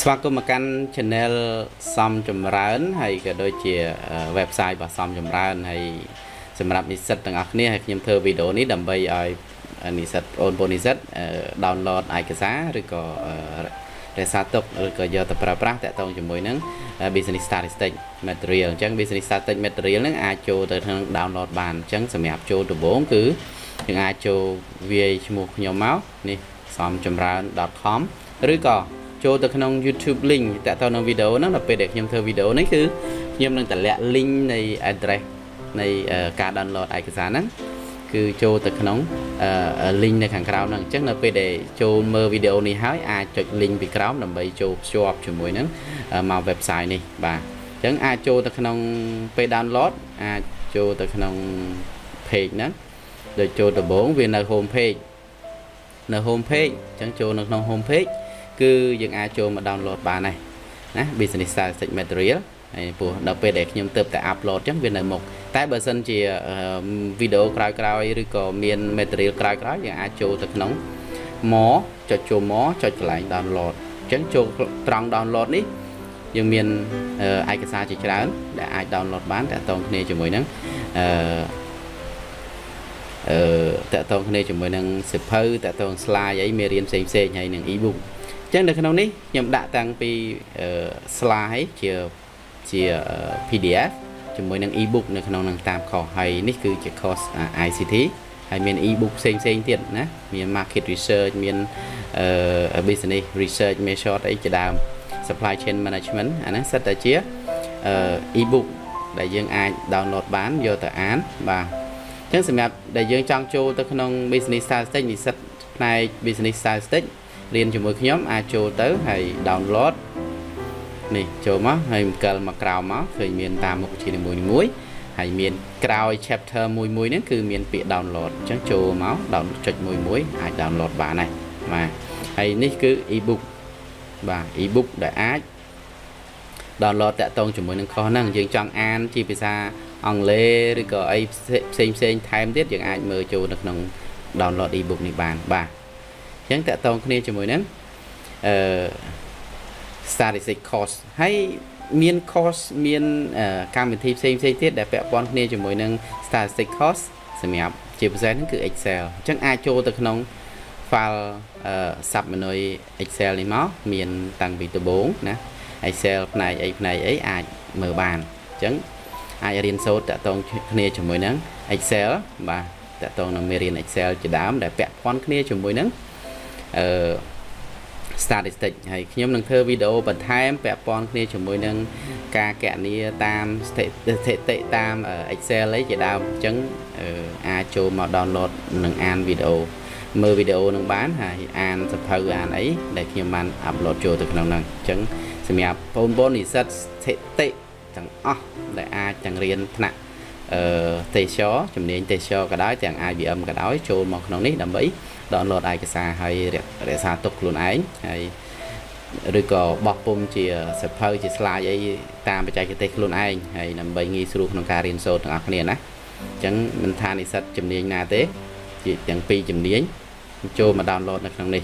ស្វាគមន៍មកកាន់ Channel សំចម្រើនហើយក៏ដូចជា website របស់សំចម្រើនហើយសម្រាប់និស្សិតទាំងអស់គ្នាហើយខ្ញុំធ្វើវីដេអូនេះដើម្បីឲ្យនិស្សិតអូនបងនិស្សិត download ឯកសារឬក៏រក្សាទុកឬក៏យកទៅប្រើប្រាស់តាក់ទងជាមួយនឹង business statistics material អញ្ចឹង business statistics material ហ្នឹងអាចចូលទៅក្នុង download បានអញ្ចឹងសម្រាប់ចូលដំបូងគឺយើងអាចចូលវាយឈ្មោះខ្ញុំមកនេះសំចម្រើន .com ឬក៏ ចូលទៅក្នុង YouTube link តាក់ទងនឹងវីដេអូហ្នឹងដល់ពេលដែលខ្ញុំធ្វើវីដេអូនេះគឺខ្ញុំនឹងតម្លាក់ link នៃ address នៃការ download ឯកសារហ្នឹងគឺចូលទៅក្នុង link នៅខាងក្រោមហ្នឹងអញ្ចឹងនៅពេលដែលចូលមើលវីដេអូនេះហើយអាចចុច link ពីក្រោមដើម្បីចូលភ្ជាប់ជាមួយនឹងមក website នេះបាទអញ្ចឹងអាចចូលទៅក្នុងពេល download អាចចូលទៅក្នុង page ហ្នឹងដូចចូលដំបូងវានៅ home page នៅ home page អញ្ចឹងចូលនៅក្នុង home page គឺយើងអាចចូលមក download បានដែរណា business statistics material ហើយពោះដល់ពេលដែលខ្ញុំទៅតែ upload ចឹងវានៅមុខតែបើសិនជាវីដេអូក្រោយៗឬក៏មាន material ក្រោយៗយើងអាចចូលទៅក្នុងមកចុចចូលមកចុចកន្លែង download អញ្ចឹងចូលត្រង់ download នេះយើងមានឯកសារជាច្រើន ដែលអាច download បានតាក់ទងគ្នាជាមួយនឹងអឺអឺតាក់ទងគ្នាជាមួយនឹងសិភៅតាក់ទង slide អីមេរៀនផ្សេងផ្សេងហើយនឹង e-book ចឹងនៅក្នុងនេះខ្ញុំដាក់តាំងពី slide ជាជា PDF ជាមួយនឹង e-book នៅក្នុងនឹងតាមខុសហើយនេះគឺជា course ICT ហើយមាន e-book ផ្សេងផ្សេងទៀតណាមាន market research មាន business research method អីជាដើម supply chain management អាហ្នឹងសិតតែជា e-book ដែលយើងអាច download បានយកទៅអានបាទអញ្ចឹងសម្រាប់ដែលយើងចង់ចូលទៅក្នុង business statistics និស្សិតផ្នែក business statistics រៀនជាមួយខ្ញុំអាចចូលទៅហើយ download នេះចូលមកហើយអង្គិលមកក្រោមមកឃើញមានតាមមុខវិជ្ជានីមួយៗហើយមានក្រោយ chapter មួយមួយហ្នឹងគឺមានពាក្យ download អញ្ចឹងចូលមក download ចុចមួយមួយអាច download បានដែរបាទហើយនេះគឺ ebook បាទ ebook ដែលអាច download តាក់ទងជាមួយនឹងខុសហ្នឹងយើងចង់អានជាភាសាអង់គ្លេសឬក៏អីផ្សេងផ្សេងថែមទៀតយើងអាចមើលចូលនៅក្នុង download ebook នេះបានបាទ អញ្ចឹងតកតងគ្នាជាមួយនឹងអឺ statistic course ហើយមាន course មានកម្មវិធីផ្សេងផ្សេងទៀតដែលពាក់ព័ន្ធគ្នាជាមួយនឹង statistic course សម្រាប់ជាពិសេសហ្នឹងគឺ Excel អញ្ចឹងអាចចូលទៅក្នុង file sub menu Excel នេះមកមានតាំងពីដំបូងណា Excel ផ្នែកអីផ្នែកអីអាចមើលបានអញ្ចឹងអាចរៀនសូត្រតកតងគ្នាជាមួយនឹង Excel បាទតកតងនឹងមេរៀន Excel ជាដើមដែលពាក់ព័ន្ធគ្នាជាមួយនឹង អឺ statistic ហើយខ្ញុំនឹងធ្វើវីដេអូបន្ថែមពាក់ព័ន្ធគ្នាជាមួយនឹងការកណនាតាមស្ថិតិតាម Excel អីជាដើមអញ្ចឹងអាចចូលមក download និងអានវីដេអូមើលវីដេអូនឹងបានហើយអានសភៅអានអីដែលខ្ញុំបាន upload ចូលទៅក្នុងហ្នឹងអញ្ចឹងសម្រាប់បងប្អូននិស្សិតស្ថិតិទាំងអស់ដែលអាចទាំងរៀនថ្នាក់ អឺទេសចរជំនាញទេសចរក៏ដោយទាំង IBM ក៏ដោយចូលមកក្នុងនេះដើម្បី download ឯកសារហើយរក្សាទុកខ្លួនឯងហើយឬក៏បោះពុំជាសភៅជា slide អីតាមបច្ចេកទេសខ្លួនឯងហើយដើម្បីងាយស្រួលក្នុងការរៀនសូត្រទាំងអស់គ្នាណាអញ្ចឹងមិនថានិស្សិតជំនាញណាទេជាទាំងពីរជំនាញចូលមក download នៅក្នុងនេះ